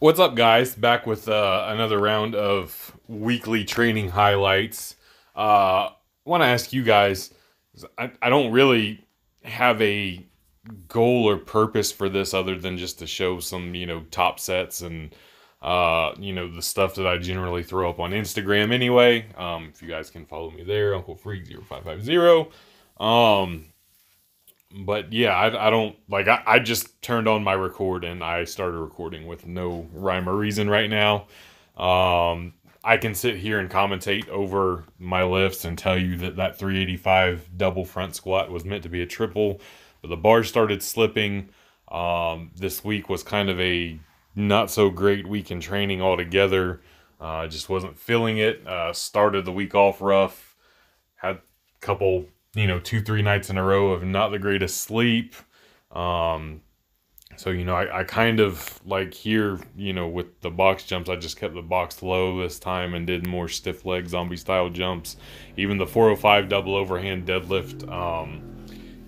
What's up, guys? Back with uh, another round of weekly training highlights. Uh, want to ask you guys I, I don't really have a goal or purpose for this other than just to show some, you know, top sets and, uh, you know, the stuff that I generally throw up on Instagram anyway. Um, if you guys can follow me there, Uncle Freak 0550. Um, but yeah, I, I don't like I, I just turned on my record and I started recording with no rhyme or reason right now. Um, I can sit here and commentate over my lifts and tell you that that 385 double front squat was meant to be a triple, but the bar started slipping. Um, this week was kind of a not so great week in training altogether. I uh, just wasn't feeling it. Uh, started the week off rough. Had a couple you know, two, three nights in a row of not the greatest sleep. Um, so, you know, I, I kind of like here, you know, with the box jumps, I just kept the box low this time and did more stiff leg zombie style jumps. Even the 405 double overhand deadlift, um,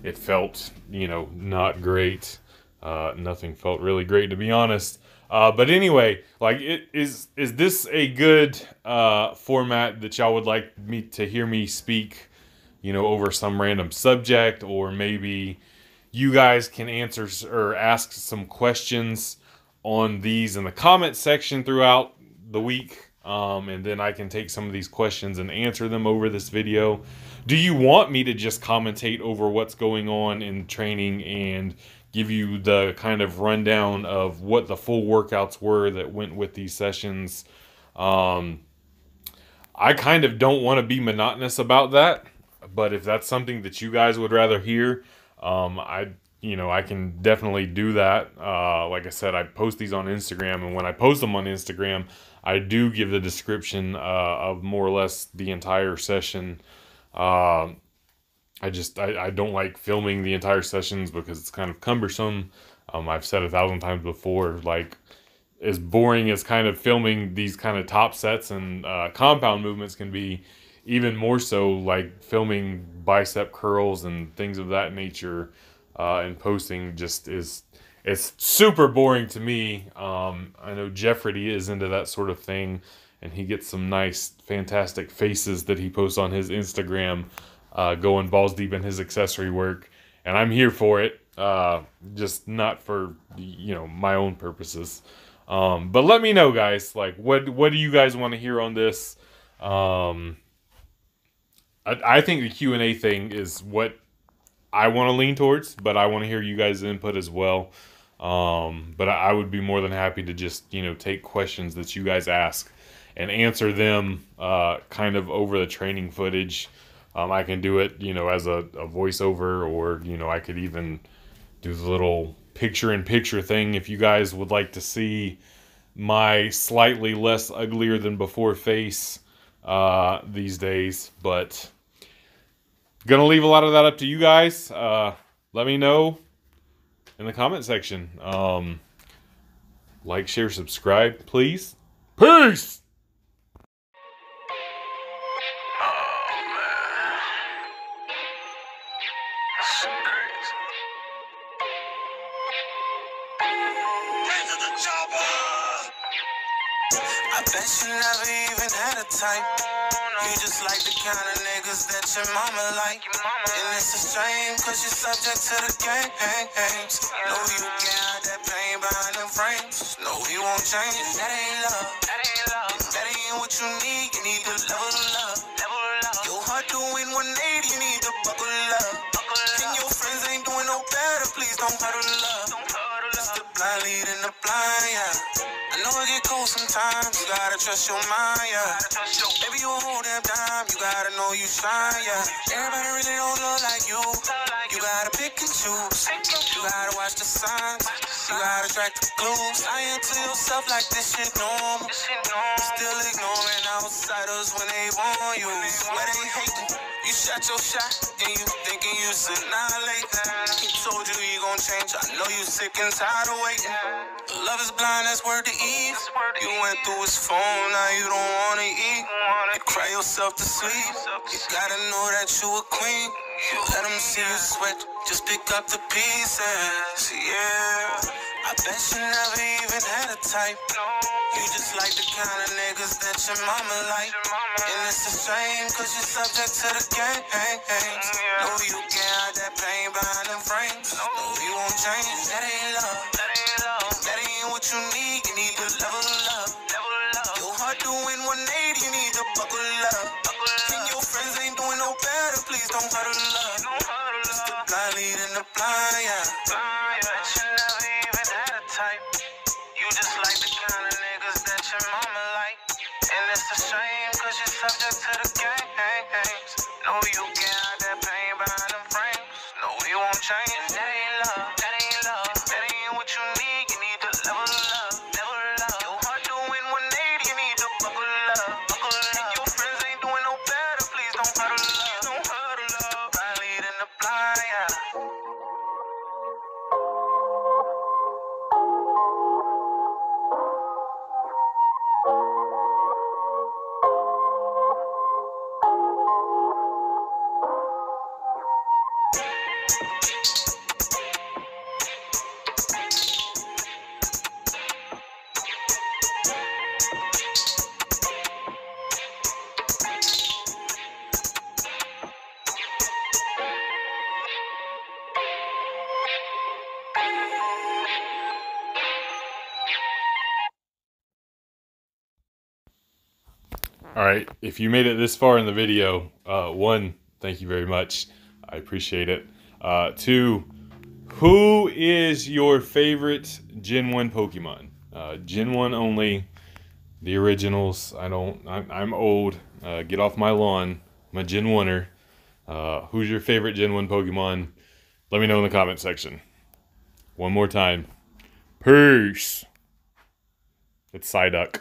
it felt, you know, not great. Uh, nothing felt really great to be honest. Uh, but anyway, like, it, is is this a good uh, format that y'all would like me to hear me speak? You know, over some random subject, or maybe you guys can answer or ask some questions on these in the comment section throughout the week. Um, and then I can take some of these questions and answer them over this video. Do you want me to just commentate over what's going on in training and give you the kind of rundown of what the full workouts were that went with these sessions? Um, I kind of don't want to be monotonous about that. But if that's something that you guys would rather hear, um, I you know I can definitely do that. Uh, like I said, I post these on Instagram, and when I post them on Instagram, I do give the description uh, of more or less the entire session. Uh, I just I, I don't like filming the entire sessions because it's kind of cumbersome. Um, I've said a thousand times before, like as boring as kind of filming these kind of top sets and uh, compound movements can be, even more so like filming bicep curls and things of that nature uh, and posting just is it's super boring to me. Um, I know Jeffrey is into that sort of thing, and he gets some nice, fantastic faces that he posts on his Instagram, uh, going balls deep in his accessory work, and I'm here for it. Uh, just not for you know my own purposes. Um, but let me know, guys. Like, what what do you guys want to hear on this? Um, I, I think the Q and A thing is what I want to lean towards, but I want to hear you guys' input as well. Um, but I, I, would be more than happy to just you know take questions that you guys ask and answer them uh, kind of over the training footage. Um, I can do it you know as a, a voiceover, or you know I could even do the little picture in picture thing if you guys would like to see my slightly less uglier than before face uh, these days. But gonna leave a lot of that up to you guys. Uh, let me know in the comment section. Um, like, share, subscribe, please. Peace. I bet you never even had a type. You just like the kind of niggas that your mama like. And it's a shame, cause you're subject to the games. Know you can hide that pain behind them frames. Know you won't change. That ain't love. That ain't love. And that ain't what you need. You need to level up. Your heart doing 180, you need to buckle up. And your friends ain't doing no better, please don't huddle up. It's the blind leading the blind, yeah. Know it get cold sometimes, you gotta trust your mind, yeah. Baby, you a whole damn time, you gotta know you shine, yeah. Everybody really don't look like you. You gotta pick and choose. You gotta watch the signs. You gotta track the clues. I to yourself like this shit normal. Still ignoring outsiders when they want you. Where they hating. You shot your shot and you thinking you annihilate. He told you he gon' change. I know you sick and tired of waiting. Love is blind, that's word to eat. You went through his phone, now you don't wanna eat. You cry yourself to sleep. You gotta know that you a queen. You Let them see you sweat, just pick up the pieces. Yeah. I bet you never even had a type. You just like the kind of niggas that your mama like. And it's a shame, cause you're subject to the game. Mm, know you get out that pain behind them frames. Know you won't change, that ain't love. That ain't what you need, you need to level up. Your heart doing 180, you need to buckle up. And your friends ain't doing no better, please don't huddle up. It's the blind leading the blind, yeah. Bet you never even had a type. You just like And it's a shame, cause you're subject to the games. Know you get out that pain behind them frames. No, you won't change. That ain't love. That ain't love. That ain't what you need. All right. If you made it this far in the video, uh, one, thank you very much. I appreciate it. Uh, two, who is your favorite Gen 1 Pokemon? Uh, Gen 1 only, the originals. I don't, I'm, I'm old. Uh, get off my lawn. I'm a Gen 1er. Uh, who's your favorite Gen 1 Pokemon? Let me know in the comment section. One more time. Peace. It's Psyduck.